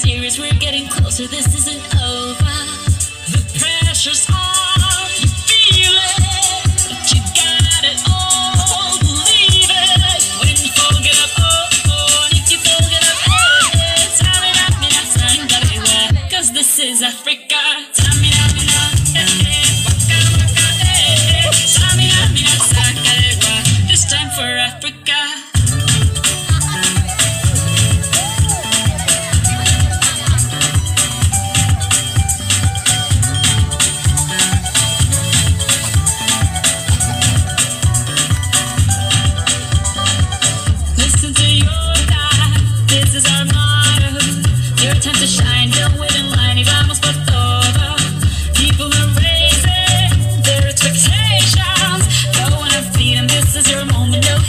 serious. We're getting closer. This isn't over. The pressure's on.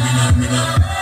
mina, mina.